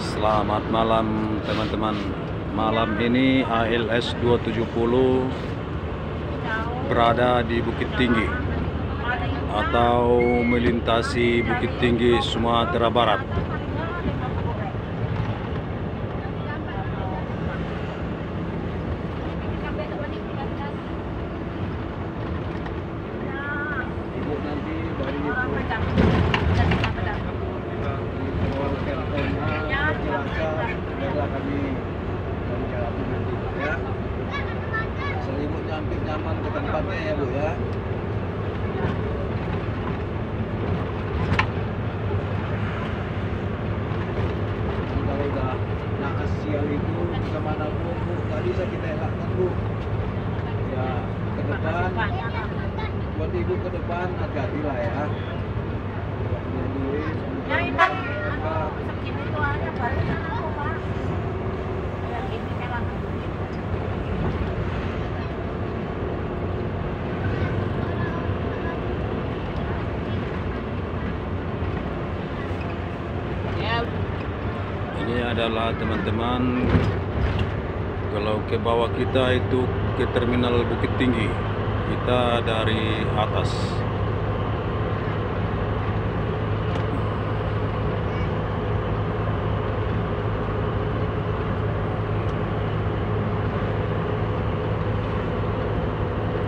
Selamat malam teman-teman. Malam ini ALS 270 berada di Bukit Tinggi Atau melintasi Bukit Tinggi Sumatera Barat. Nanti dari itu dikeluarkan koma jelaskan biarlah kami dari jalan nanti ya selimut nyampe nyaman ke tempatnya ya bu ya Dan kalau udah naas sial itu ke mana pun bu nggak bisa kita elakkan bu ya ke depan buat ibu ke depan hati-hati lah ya Nggak punya duit Ya ini semoga anu Pak. sakit itu ada barusan aku pak. Ya ini memang. Ya Ini adalah teman-teman Kalau ke bawah kita itu ke terminal Bukit Tinggi Kita dari atas.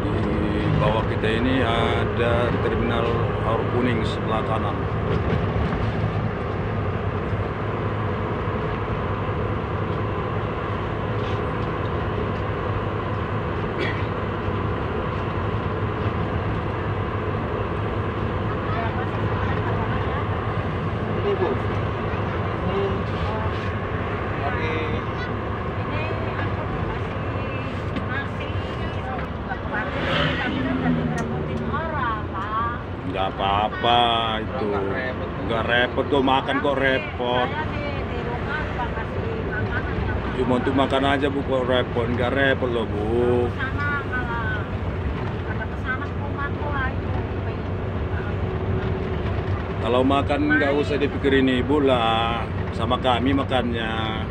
Di bawah kita ini ada terminal Aur Kuning sebelah kanan ini bu ini dari ini aku dikasih nasi buat kemarin tapi kan tadi ngerepotin orang pak. nggak apa-apa itu. Nggak repot. kok makan kok repot. Cuma untuk makan aja bu kok repot. Nggak repot loh bu sana kalau ada ke sana ke rumahku lah itu kalau makan nggak usah dipikirin ibu lah sama kami makannya.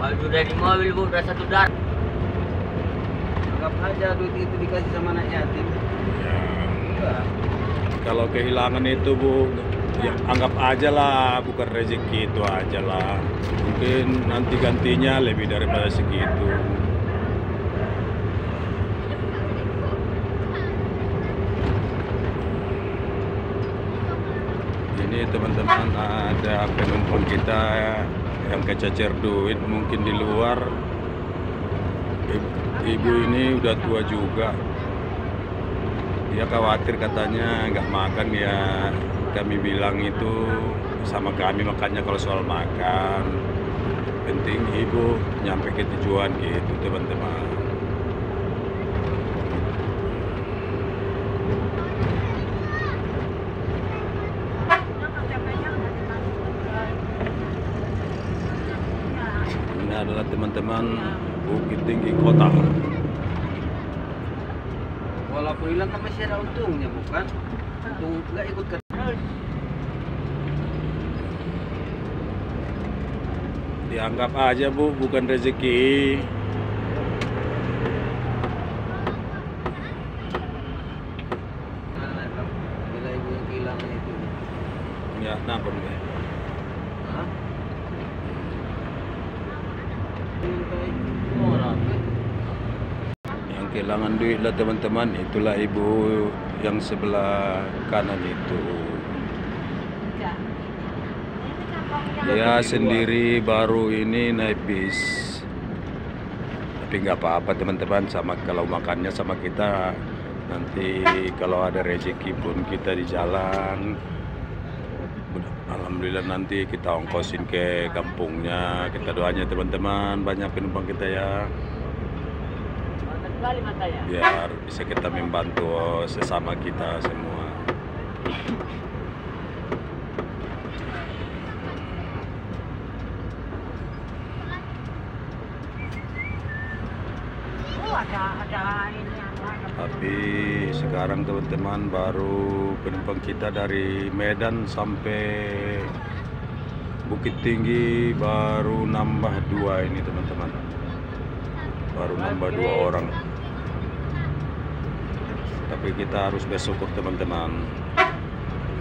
Kalau sudah di mobil bu, udah satu dar. anggap aja duit itu dikasih sama anak yatim. Ya, enggak kalau kehilangan itu bu ya anggap aja lah bukan rezeki itu aja lah. Mungkin nanti gantinya lebih daripada segitu ini teman-teman ada penumpang kita yang kececer duit mungkin di luar. Ibu, ini udah tua juga. Dia khawatir katanya nggak makan ya. Kami bilang itu sama kami makanya kalau soal makan. Penting ibu nyampe ke tujuan gitu teman-teman ini adalah teman-teman Bukit Tinggi Kota walaupun hilang kan masih ada untungnya bukan? Untung nggak ikut ke dianggap aja bu bukan rezeki. Bila ibu yang kehilangan itu? Ya kenapa nih Hah? Mintai orang kan? yang kehilangan duit lah teman-teman. Itulah ibu yang sebelah kanan itu. Dia sendiri baru ini naik bis. Tapi nggak apa-apa teman-teman. Sama kalau makannya sama kita. Nanti kalau ada rezeki pun kita di jalan. Alhamdulillah nanti kita ongkosin ke kampungnya. Kita doanya teman-teman. Banyak penumpang kita ya Kali matanya. biar bisa kita membantu sesama kita semua Oh, ada ada ini apa? ada Tapi sekarang teman-teman baru penumpang kita dari Medan sampai Bukit Tinggi baru nambah dua ini teman-teman baru nambah dua orang tapi kita harus bersyukur teman-teman.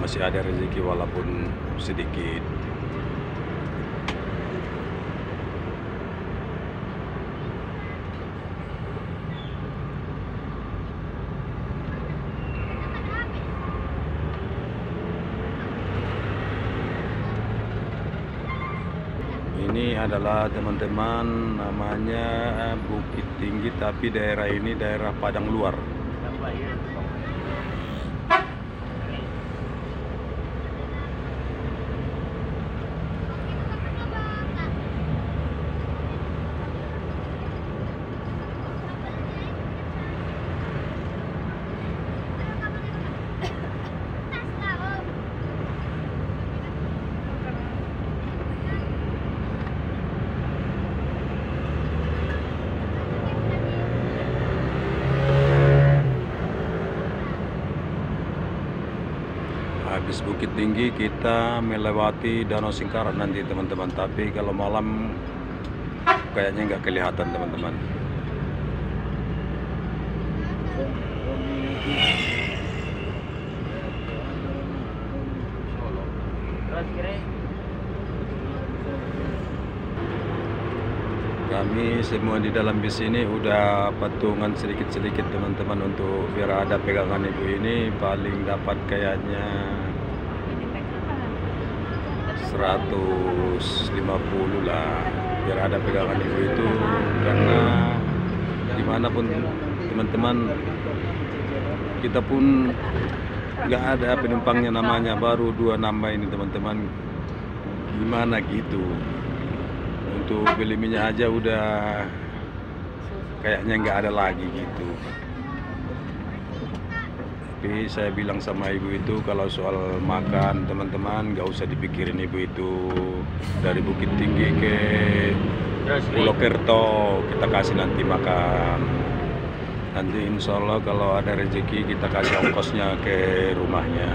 Masih ada rezeki walaupun sedikit. Ini adalah teman-teman namanya Bukit Tinggi tapi daerah ini daerah Padang Luar Dapat ya. Bukit Tinggi kita melewati Danau Singkaran nanti teman-teman. Tapi kalau malam kayaknya nggak kelihatan teman-teman. Kami semua di dalam bis ini udah patungan sedikit-sedikit teman-teman untuk biar ada pegangan ibu ini. Paling dapat kayaknya 150 lah biar ada pegangan ibu itu. Karena di mana pun teman-teman kita pun nggak ada penumpangnya namanya baru dua nambah ini teman-teman. Gimana gitu? Untuk beli minyak aja udah kayaknya nggak ada lagi gitu tapi saya bilang sama ibu itu kalau soal makan teman-teman nggak usah dipikirin ibu itu dari Bukit Tinggi ke Pulau Kerto kita kasih nanti makan. Nanti insya Allah kalau ada rezeki kita kasih ongkosnya ke rumahnya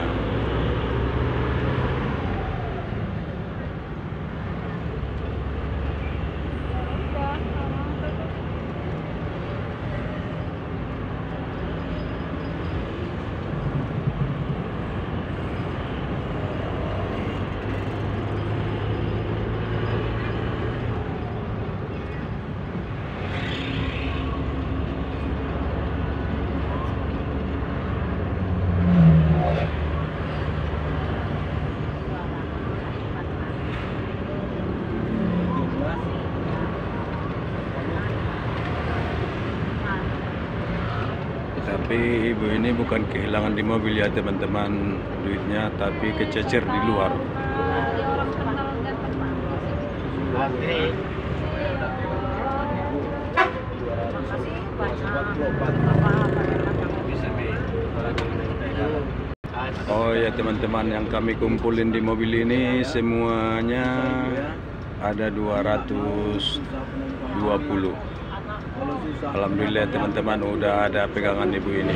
tapi ibu ini bukan kehilangan di mobil ya teman-teman. Duitnya tapi kececer di luar. Oh ya teman-teman yang kami kumpulin di mobil ini semuanya ada 220 Alhamdulillah teman-teman udah ada pegangan ibu ini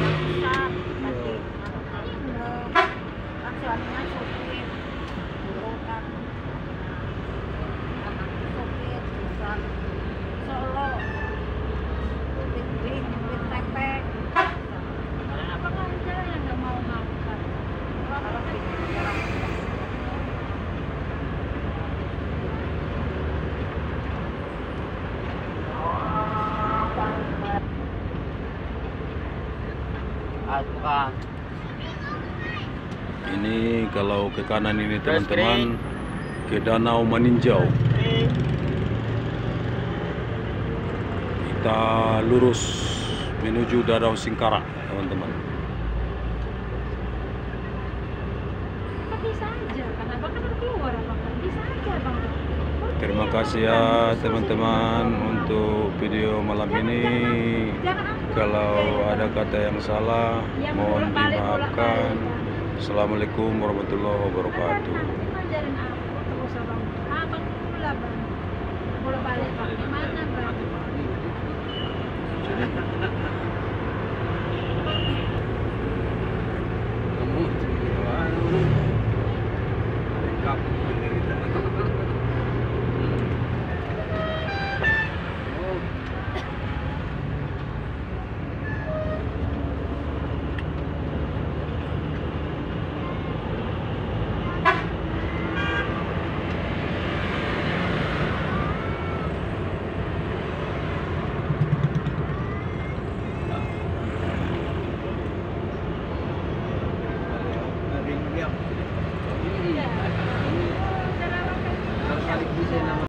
Ini kalau ke kanan ini teman-teman ke Danau Maninjau kita lurus menuju Danau Singkarak teman-teman bisa aja kan abang kan udah keluar abang kan bisa aja bang Terima kasih ya teman-teman untuk video malam ini. Kalau ada kata yang salah, mohon dimaafkan. Assalamualaikum warahmatullahi wabarakatuh.